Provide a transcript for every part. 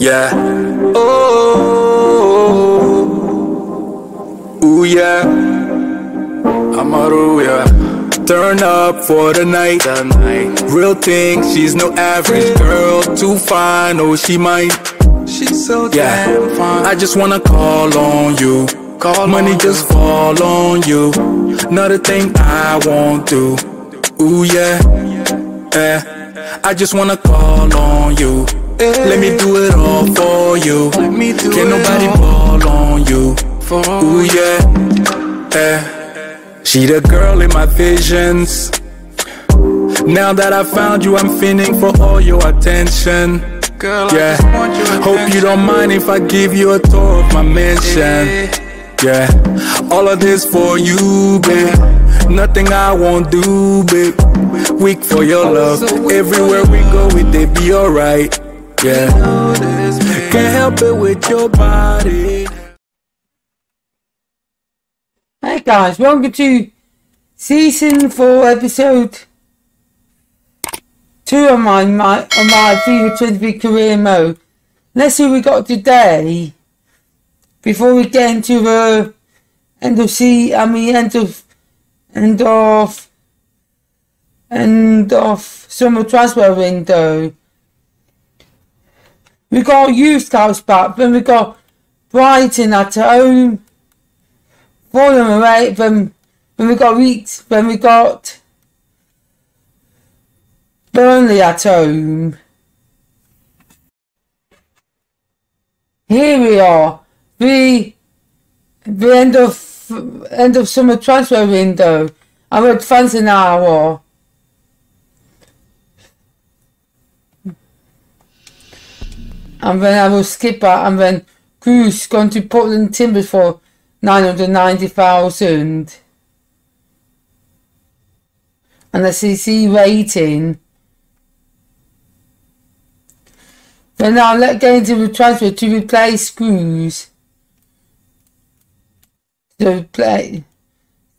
Yeah. Oh. Ooh yeah. Amaru, yeah. Turn up for the night. The night. Real thing, she's no average girl. Too fine, oh she might. She's so Yeah. damn fine. I just wanna call on you. Call Money just fall on you. Another thing I won't do. Ooh yeah. Yeah. I just wanna call on you. Let me do it all for you. Let me do Can't nobody ball on you. Ooh yeah. Yeah. She the girl in my visions. Now that I found you, I'm feeling for all your attention. Girl, I Yeah. your Hope you don't mind if I give you a tour of my mansion. Yeah. All of this for you, babe. Nothing I won't do, babe. Weak for your oh, love. Everywhere we go, it they be alright. Yeah. Can't help it with your body. Hey guys, welcome to season four, episode two of my my of my FIFA 23 career mode. Let's see what we got today. Before we get into the end of see, I mean end of end of end of summer transfer window. We got youth scouts back, then we got Brighton at home. Fulham away, then when we got Leeds, then we got Burnley at home. Here we are, the the end of end of summer transfer window. I'm at fans And then I will skip that, and then Cruz gone to Portland Timbers for 990,000. And the CC rating. Then now let's get into the transfer to replace Cruz. So play.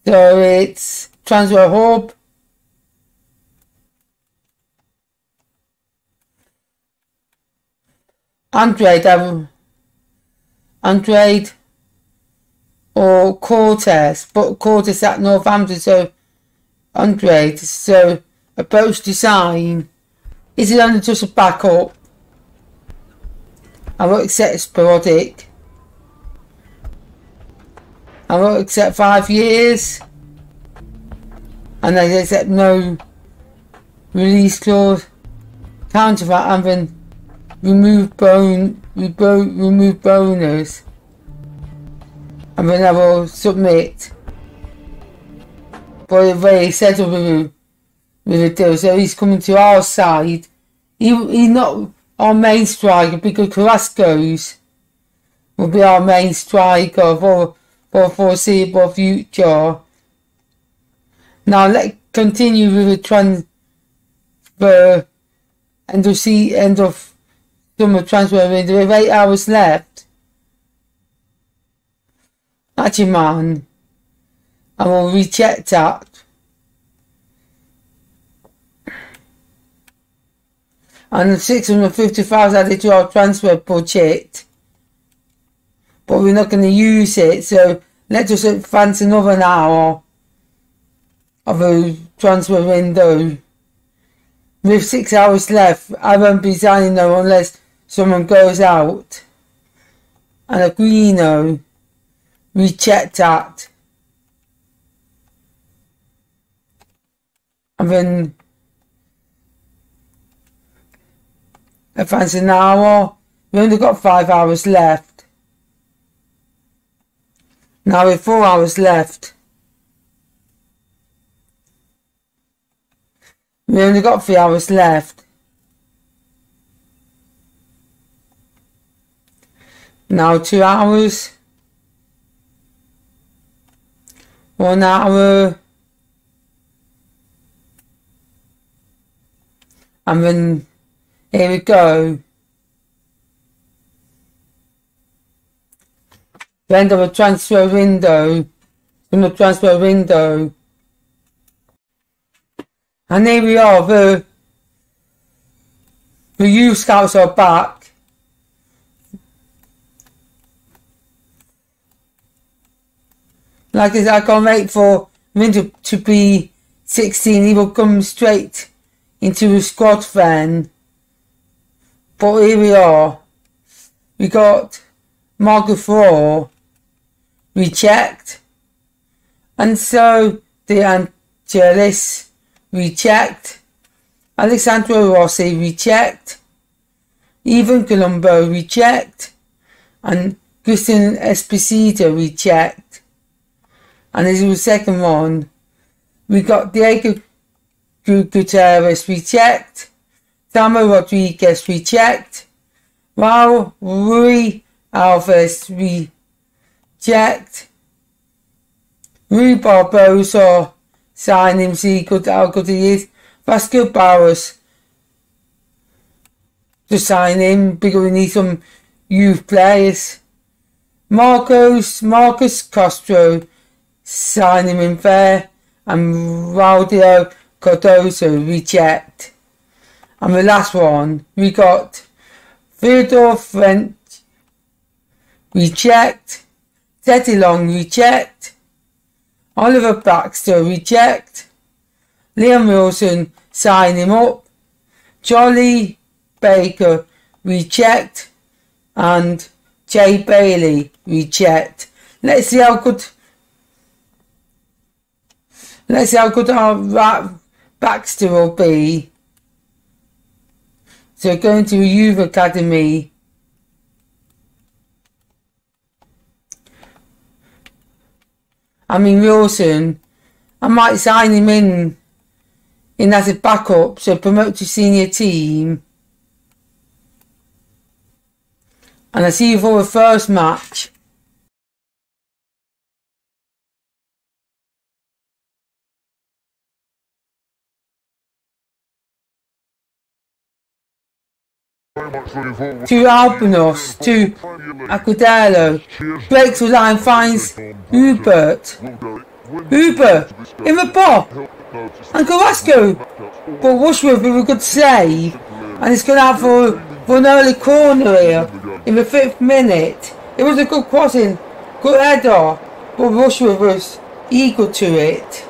So it's transfer hub. Android, um, Android or Cortez, but Cortez at Northampton, so Android. So approach design. Is it only just a backup? I won't accept sporadic. I won't accept five years. And I accept no release clause. Counter that and then remove bone, remove bonus. And then I will submit. But very settled with him, with the deal. So he's coming to our side. He, he's not our main striker because Carrasco's will be our main striker for for foreseeable future. Now let's continue with the transfer and to see end of summer transfer with eight hours left. Actually, man, I will reject that. And 650,000 added to our transfer budget. But we're not going to use it, so let's just advance another hour of a transfer window. With six hours left, I won't be signing though unless someone goes out. And agree no. Reject that. And then advance an hour. We only got five hours left. Now with four hours left. We only got three hours left. Now two hours. One hour. And then here we go. The end of a transfer window. From the transfer window. And here we are, the, the youth scouts are back. Like I said, I can't wait for Winter to be 16. He will come straight into a squad then. But here we are. We got Margaret Thor, reject. And so De Angelis, reject. Alessandro Rossi, reject. Even Colombo, reject. And Christian Esposito, reject. And this was the second one. We got Diego Gutierrez, we checked. Tamo Rodriguez, reject. Raul Rui Alves, we checked. Rui Barbosa, sign him, see good, how good he is. Vasco Barros, to sign him because we need some youth players. Marcos, Marcus Castro, sign him in there. And Raudio Cardoso, reject. And the last one, we got Theodore French, reject. Teddy Long, reject. Oliver Baxter, reject. Liam Wilson, sign him up. Jolly Baker, reject. And Jay Bailey, reject. Let's see how good. Let's see how good our Baxter will be. So going to a youth academy. I mean Wilson. I might sign him in in as a backup, so promote to senior team. And I see you for the first match. To Albinos, to Acudelo. Breaks the line, finds Hubert. Hubert in the box. And Carrasco. But Rushworth with a good save. And it's gone out for, for an early corner here in the fifth minute. It was a good crossing, good header. But Rushworth was equal to it.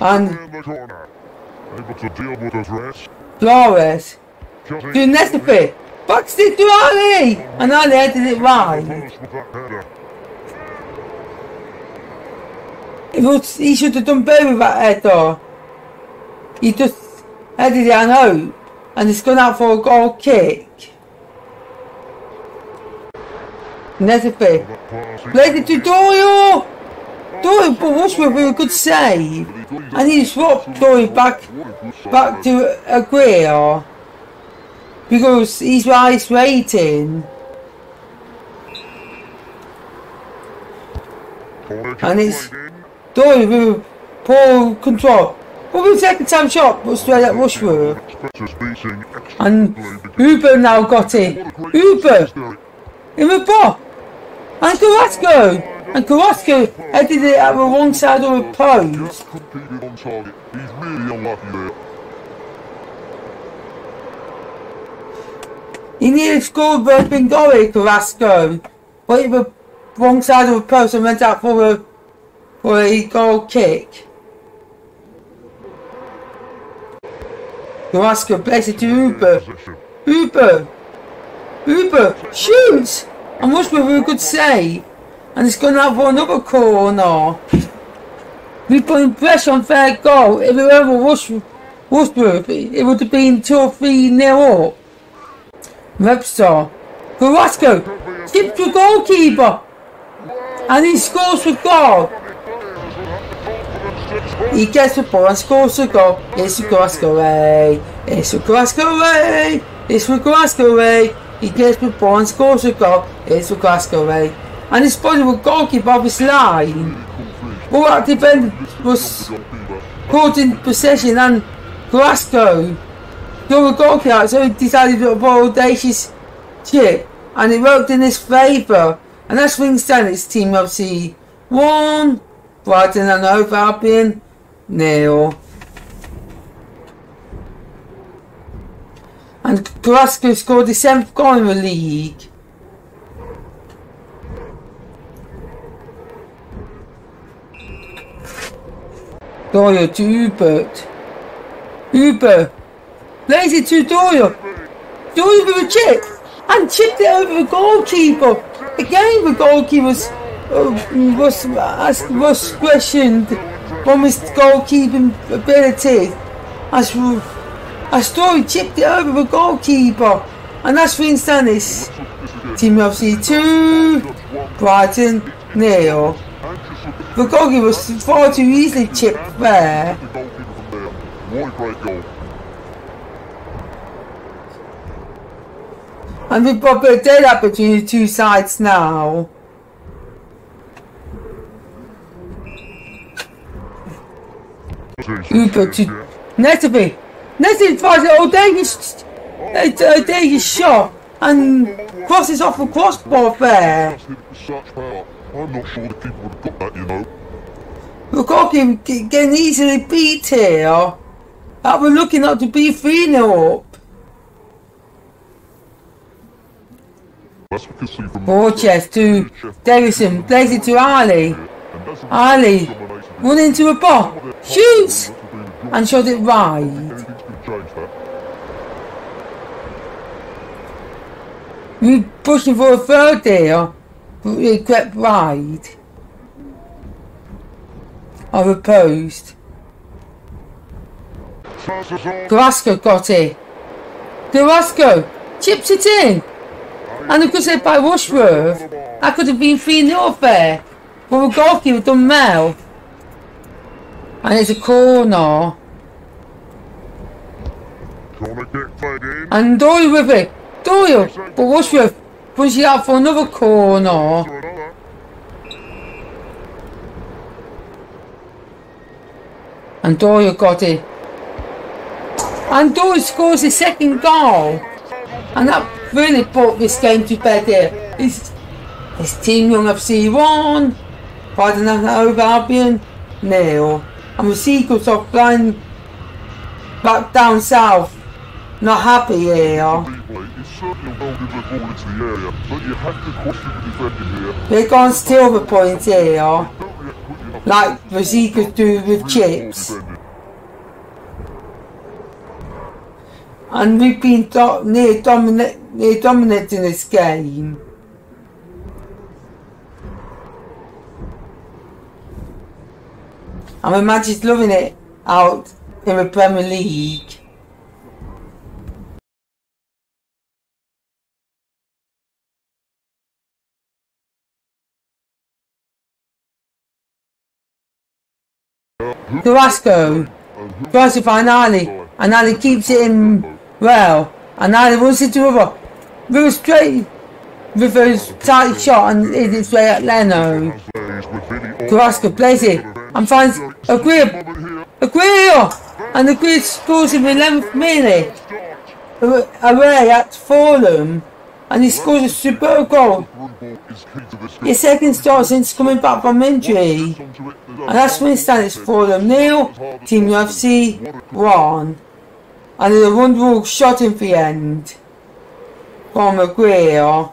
And Able to deal with his rest. Flores. To Nesbitt. Boxed it to Ali. And Ali headed it right. Close with that header. It was, he should have done better with that header. He just headed it out. And it's gone out for a goal kick. Pass. Played it to Doyle. Doyle, but Rushworth with a good save. And he swapped Doyle back back to Aguirre because he's ice rating and it's Doyle with poor control. But the second time shot? Was straight at Rushworth and Uber now got it. Uber! In the box and Carrasco and Carrasco headed it at the wrong side of the post. Competed on target. He's really unlucky there. He nearly scored but Bengoli Carrasco. But it was wrong side of the post and went out for a for a goal kick. Carrasco plays it to Uber. Uber! Uber! Shoots! And Rushworth with a good save. And it's gone have for another corner. We putting pressure on fair goal. If it were Rush, Rushworth, it would have been 2 or 3 nil up. Webster. Carrasco tips the goalkeeper. And he scores for goal. He gets the ball and scores the goal. It's for Carrasco away. It's for Carrasco away. It's for Carrasco away. He gets the ball and scores the goal. It's for Carrasco away. And spotted the goalkeeper off his line. That defender was caught in possession and Carrasco threw the goalkeeper so he decided to avoid audacious chip. And it worked in his favour. And that's Wing Stanley's team obviously won. Brighton and Hove Albion nil. And Carrasco scored the seventh goal in the league. Doyle to Hubert. Hubert. Lazy to Doyle. Doyle with a chip. And chipped it over the goalkeeper. Again, the goalkeeper was, uh, was, was, was questioned on his goalkeeping ability. As, as Doyle chipped it over the goalkeeper. And that's Vince Dennis. Team FC 2, Brighton nil. The goalkeeper was far too easily chipped there. A. And we've got a of daylight between the two sides now. Uber to Netaby. Netaby finds it all day. He's uh, a uh, day shot and crosses off the crossbar there. That's hit with such power. I'm not sure the keeper would have got that, you know. Goalkeeper ge- getting easily beat here. That we're looking up to be 3 0 up. That's what you can see from Borges oh, to Davison, plays it to Ali. Ali run into a ball, shoots and shot it right. Anything's going to change that. We pushing for a third there, crept wide. Of opposed. Carrasco got it. Carrasco chips it in. And it was hit by Rushworth. That could have been 3 0 there. But the goalkeeper done well. And it's a corner. gonna get fed in. And Doyle with it. Doyle. But Rushworth pushes it out for another corner. And Doyle got it. And Doyle scores his second goal. And that really brought this game to bed here. His, his team Young FC won. Brighton and Hove Albion nil. And the Seagulls are flying back down south. Not happy here. Replay is certainly a well-driven ball into the area, but you have to steal the points here. Like the Seagulls do with chips. And we've been do- near, dominate, near dominating this game. I'm is loving it out in the Premier League. Carrasco. Carrasco find Ali. And Ali keeps it in well. And Ali runs into rubber. Moves straight with a tight shot and is way at Leno. Carrasco plays it and finds Aguirre. Moment here. Aguirre! And the Aguirre scores in the 11th minute. Away at Fulham. And he scores a superb goal. His second start since coming back from injury. And that's when it stands Fulham nil, Team UFC 1. And then a wonderful shot in the end from Aguirre.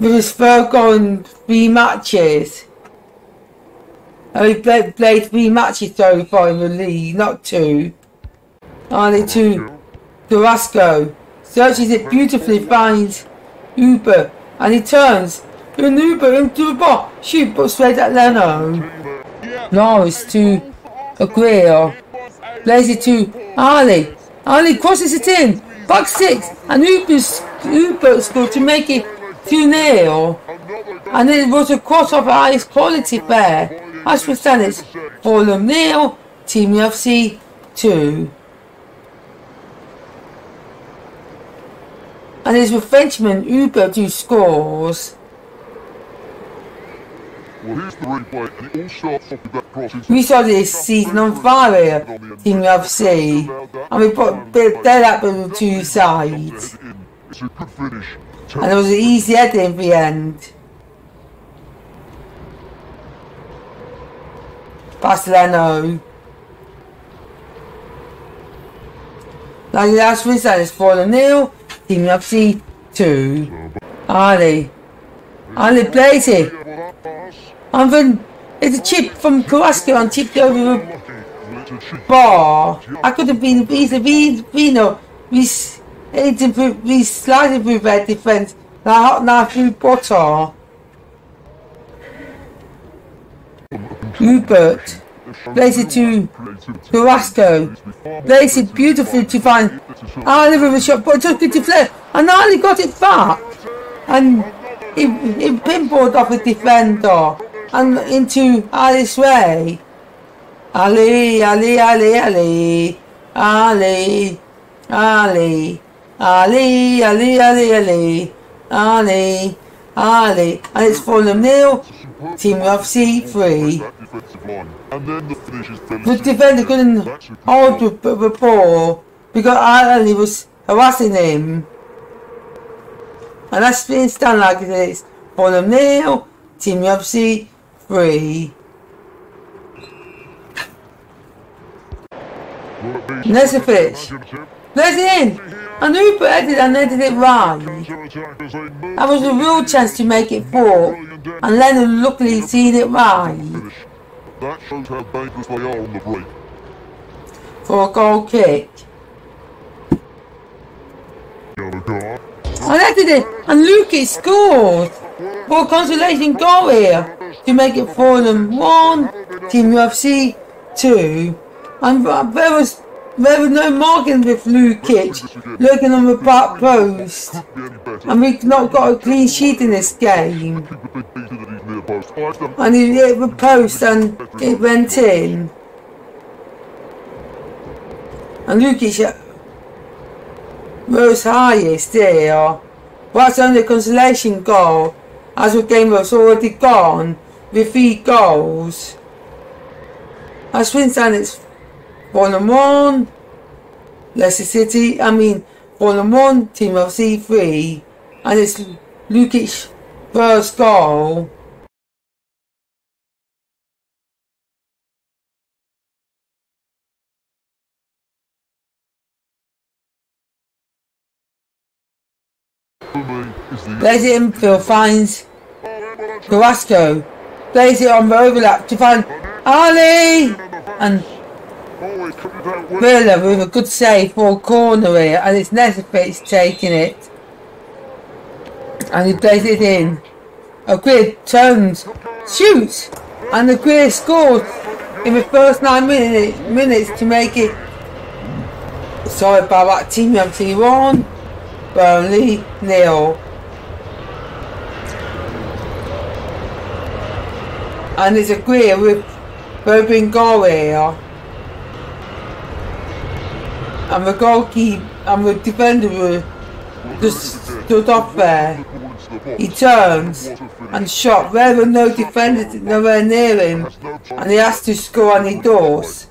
With his third goal in three matches. And he played, played three matches so far in the league, not two. Only two. Carrasco searches it beautifully, finds Uber, and he turns an Uber into the ball. Shoot, but straight at Leno. Norris to Aguirre. It to Ali. Ali crosses it in. Back six. And Uber's, Uber scored to make it 2 0. And it was a cross of highest quality there. As for Stannis, Fulham nil, Team UFC 2. And it's his Frenchman Hubertu scores. Well, here's the replay, and it all starts off with that crossing. We saw this season on fire here, Team UFC, and we put built that up on the two sides. And it was an easy heading in the end. Barcelona. Now the last result is 4 0 fucking UFC 2. Ali. Ali plays Ivan, it's a chip from Carrasco and tipped over the bar. I could have been vis-a-vis Vino. We slided through their defence Now, hot knife through butter. Rupert. It to Carrasco. It beautifully to find Oliver the shot, but took it to flare. And Ali got it back. And he, he pinballed off a defender. And into Ali's way. Ali, Ali, Ali, Ali, Ali, Ali, Ali, Ali, Ali, Ali, Ali, Ali, and it's Fulham nil, Team of C three. Defensive line. And then the finish defender couldn't hold the, the ball because Ali was harassing him. And that's been done like this. Fulham nil, Team of C three. There's fish. There's it in! And Rupert headed and headed it right. That was a real chance to make it four. And Lennon luckily seen it right That shows how dangerous they are on the break. for a goal kick. And headed it and Lukic scored for a consolation goal here to make it four and one. Team UFC two. And there was there was no marking with Lukic looking on the back post. And we've not got a clean sheet in this game. And he hit the post and it went in. And Lukic rose highest there. That's only a consolation goal, as the game was already gone with three goals. As Swinton it's and one. Leicester City, I mean and one, team of C3. And it's Lukic first goal. Plays it infield, finds Carrasco. Plays it on the overlap to find Ali! And Villa with a good save for corner here, and it's Nesbitt taking it. And he plays it in. A Aguirre turns, shoots, and Aguirre scores in the first nine minutes, minutes to make it. Sorry about that, Team MC 1, Burnley nil. And it's Aguirre with Bobin goal here. And the goalkeeper and the defender were just stood up there. He turns and shot. There were no defenders nowhere near him. And he has to score and he does.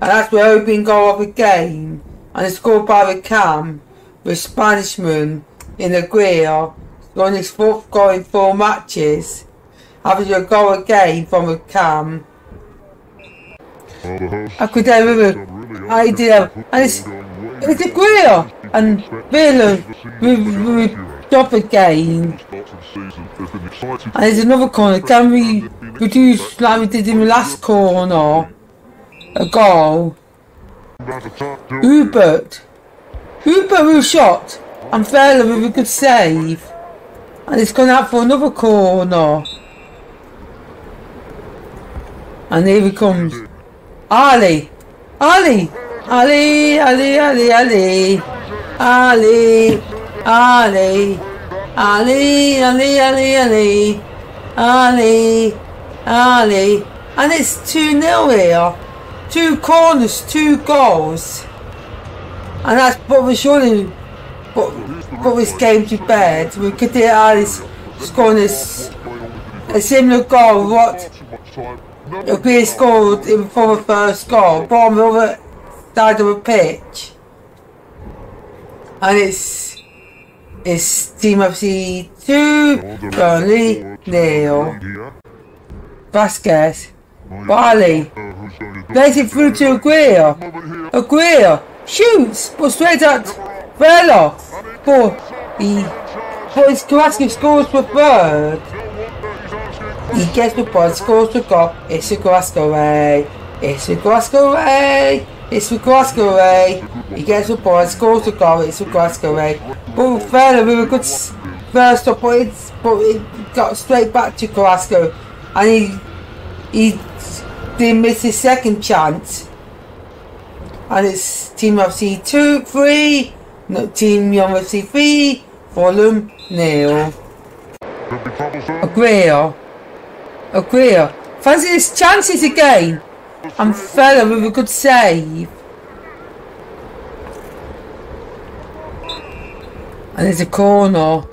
And that's the opening goal of the game. And it's scored by the Cam, the Spanishman in the grill, scoring his fourth goal in four matches. Having a goal a game from a Cam. I could a idea. And it's, it's a Aguirre and Villa with, with stop again. And there's another corner. Can we produce like we did in the last corner? Eh, a goal. Hubert. Hubert with shot. And Fowler with a good save. And it's gone out for another corner. And here he comes. Ali. Ali. Ali, Ali, Ali, Ali. Ali. Ali. Ali, Ali, Ali, Ali. Ali. Ali. And it's 2-0 here. Two corners, two goals. And that's what we surely put, put this game to bed. We could hear Alice scoring this, a similar goal what Aguirre scored in for the first goal, bottom of the side of the pitch. And it's it's Team FC 2, Burnley nil. Vasquez, Barley, plays it through to Aguirre. Aguirre shoots, but straight at Vela. But he, but his Carrasco scores for third. He gets the point, scores the goal. It's a Glasgow way. It's a Glasgow way. It's a Glasgow way. He gets the point, scores the goal. It's a Glasgow way. But fairly, we were good first up, but it got straight back to Glasgow. And he, he did miss his second chance. And it's Team FC 2, 3. No, Team Young FC 3. Fulham, nil. Aguero. Oh, Aguero. Fancy his chances again. And Fella with a good save. And there's a corner.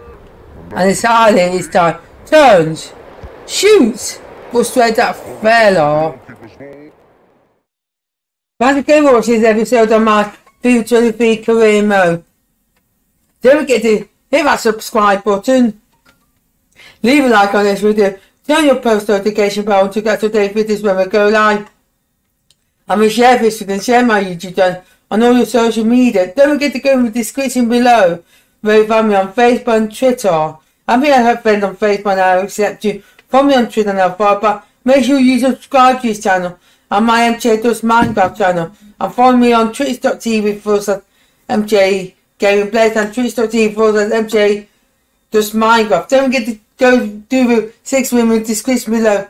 And it's Ali this time. Turns. Shoots. But straight at Fella. Thanks again watching this episode of my FIFA 23 career mode. Don't forget to hit that subscribe button. Leave a like on this video. Turn your post notification bell to get updated videos when we go live. And we share this with and share my YouTube channel on all your social media. Don't forget to go in the description below where you find me on Facebook and Twitter. I'm here to have friends on Facebook and I'll accept you. Follow me on Twitter follow but make sure you subscribe to this channel and my MJ Does Minecraft channel. And follow me on twitch.tv for MJ Gaming Plays and twitch.tv for MJ Does Minecraft. Don't forget to go do the six women description below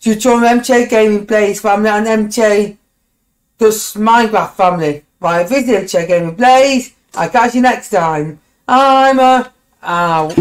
to join MJ Gaming Plays family and MJ Does Minecraft family. Right, visit MJ Gaming Plays. I'll catch you next time. I'm a out.